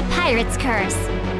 the pirate's curse.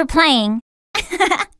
For playing.